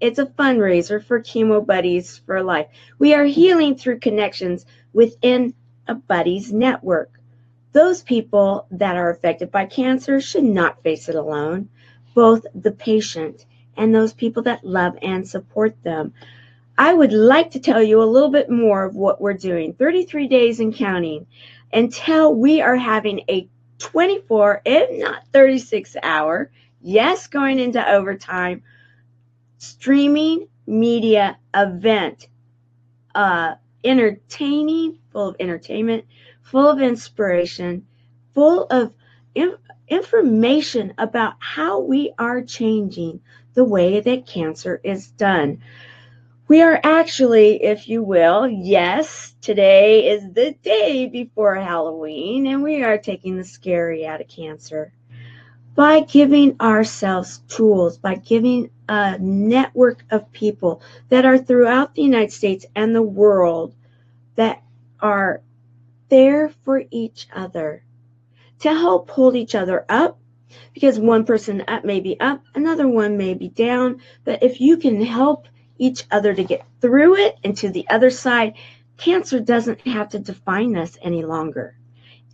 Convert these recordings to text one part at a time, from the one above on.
It's a fundraiser for Chemo Buddies for Life. We are healing through connections within a buddies network. Those people that are affected by cancer should not face it alone. Both the patient and those people that love and support them. I would like to tell you a little bit more of what we're doing 33 days and counting until we are having a 24, if not 36 hour, yes, going into overtime, streaming media event. Uh, entertaining, full of entertainment, full of inspiration, full of information about how we are changing the way that cancer is done. We are actually, if you will, yes, today is the day before Halloween, and we are taking the scary out of cancer by giving ourselves tools, by giving a network of people that are throughout the United States and the world that are there for each other to help hold each other up because one person up may be up, another one may be down. But if you can help each other to get through it and to the other side, cancer doesn't have to define us any longer.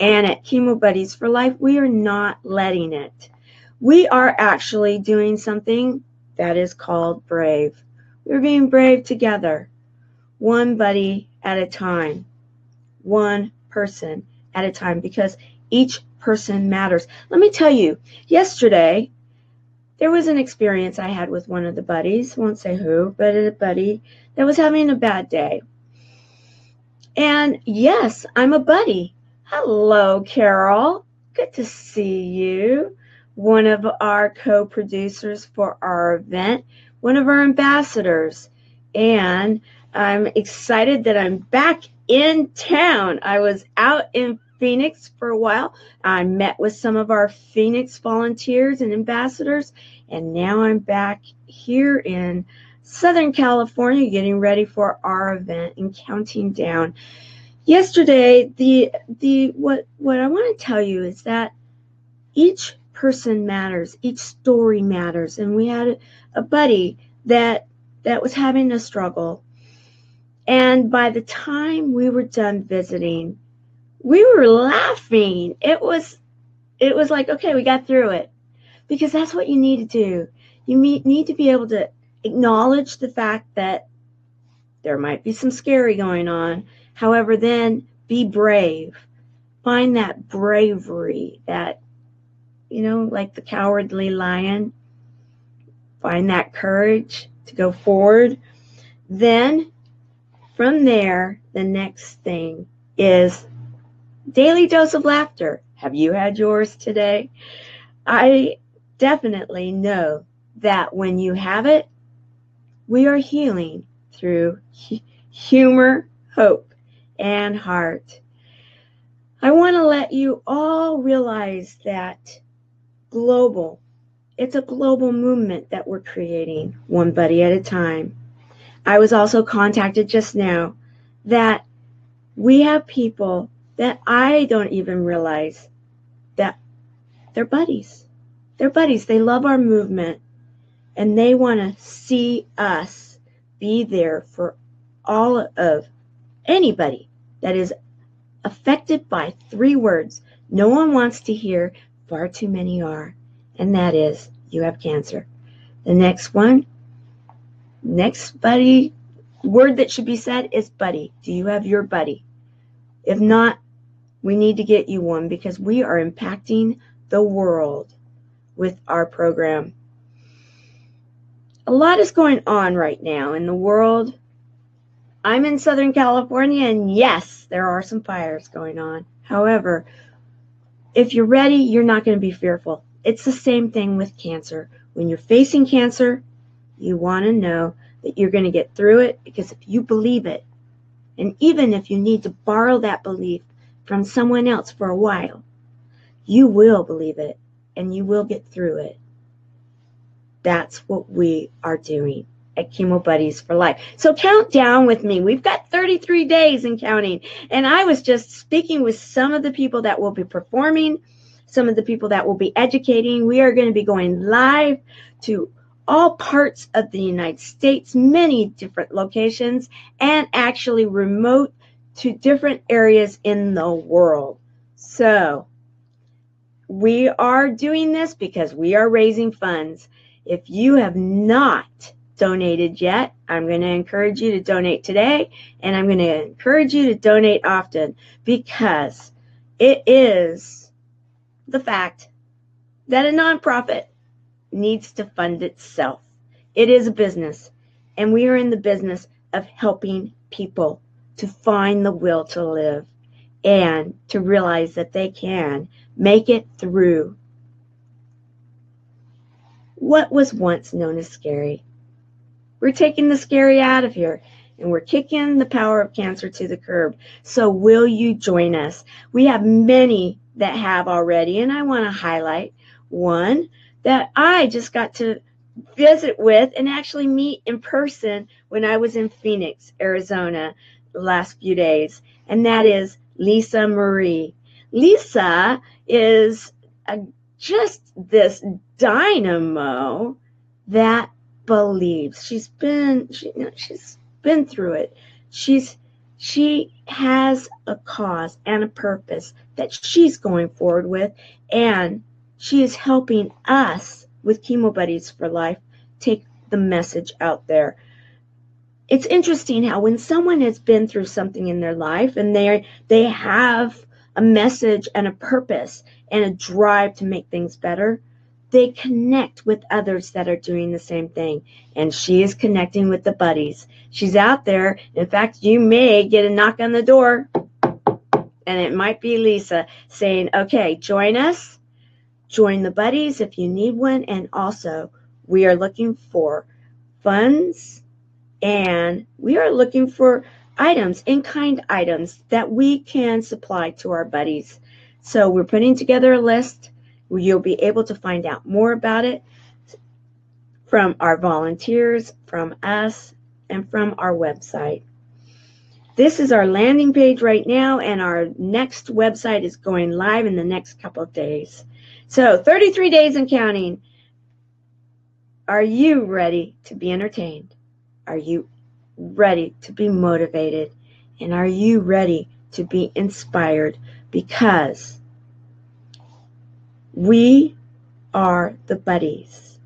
And at Chemo Buddies for Life, we are not letting it. We are actually doing something that is called brave. We're being brave together, one buddy at a time, one person at a time, because each person matters. Let me tell you, yesterday there was an experience I had with one of the buddies, won't say who, but a buddy that was having a bad day. And yes, I'm a buddy. Hello, Carol. Good to see you. One of our co producers for our event, one of our ambassadors. And I'm excited that I'm back in town. I was out in Phoenix for a while. I met with some of our Phoenix volunteers and ambassadors, and now I'm back here in Southern California getting ready for our event and counting down. Yesterday, the the what what I want to tell you is that each person matters, each story matters, and we had a buddy that that was having a struggle. And by the time we were done visiting, we were laughing. It was it was like, okay, we got through it. Because that's what you need to do. You need to be able to acknowledge the fact that there might be some scary going on. However, then be brave. Find that bravery, that, you know, like the cowardly lion. Find that courage to go forward. Then, from there, the next thing is Daily dose of laughter. Have you had yours today? I definitely know that when you have it, we are healing through humor, hope, and heart. I want to let you all realize that global, it's a global movement that we're creating one buddy at a time. I was also contacted just now that we have people that I don't even realize that they're buddies. They're buddies. They love our movement and they want to see us be there for all of anybody that is affected by three words no one wants to hear, far too many are, and that is you have cancer. The next one, next buddy word that should be said is buddy. Do you have your buddy? If not, we need to get you one because we are impacting the world with our program. A lot is going on right now in the world. I'm in Southern California, and yes, there are some fires going on. However, if you're ready, you're not going to be fearful. It's the same thing with cancer. When you're facing cancer, you want to know that you're going to get through it because if you believe it, and even if you need to borrow that belief from someone else for a while, you will believe it and you will get through it. That's what we are doing at Chemo Buddies for Life. So count down with me. We've got 33 days and counting. And I was just speaking with some of the people that will be performing, some of the people that will be educating. We are going to be going live to all parts of the United States, many different locations, and actually remote to different areas in the world. So, we are doing this because we are raising funds. If you have not donated yet, I'm going to encourage you to donate today and I'm going to encourage you to donate often because it is the fact that a nonprofit needs to fund itself. It is a business, and we are in the business of helping people to find the will to live and to realize that they can make it through what was once known as scary. We're taking the scary out of here and we're kicking the power of cancer to the curb. So, will you join us? We have many that have already, and I want to highlight one that I just got to visit with and actually meet in person when I was in Phoenix, Arizona, the last few days, and that is Lisa Marie. Lisa is a, just this dynamo that believes. She's been she, you know, she's been through it. She's she has a cause and a purpose that she's going forward with and she is helping us with Chemo Buddies for Life take the message out there. It's interesting how when someone has been through something in their life and they they have a message and a purpose and a drive to make things better, they connect with others that are doing the same thing. And she is connecting with the buddies. She's out there. In fact, you may get a knock on the door, and it might be Lisa saying, Okay, join us. Join the buddies if you need one. And also, we are looking for funds and we are looking for items, in kind items that we can supply to our buddies. So we're putting together a list you'll be able to find out more about it from our volunteers, from us, and from our website. This is our landing page right now, and our next website is going live in the next couple of days. So, 33 days and counting. Are you ready to be entertained? Are you ready to be motivated? And are you ready to be inspired? Because we are the buddies.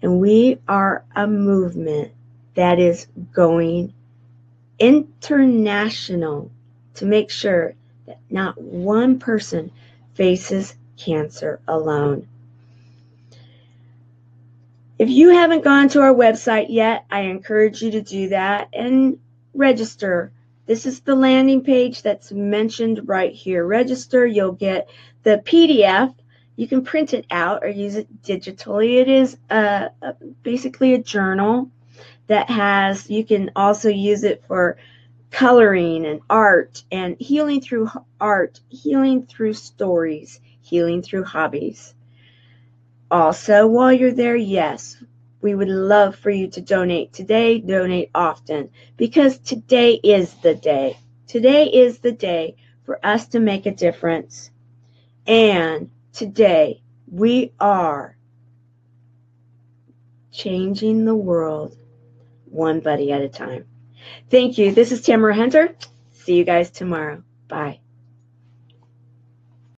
And we are a movement that is going international to make sure that not one person faces cancer alone. If you haven't gone to our website yet, I encourage you to do that and register. This is the landing page that's mentioned right here. Register, you'll get the PDF you can print it out or use it digitally. It is a, a, basically a journal that has, you can also use it for coloring and art and healing through art, healing through stories, healing through hobbies. Also, while you're there, yes, we would love for you to donate today, donate often, because today is the day. Today is the day for us to make a difference. And Today, we are changing the world one buddy at a time. Thank you. This is Tamara Hunter. See you guys tomorrow. Bye.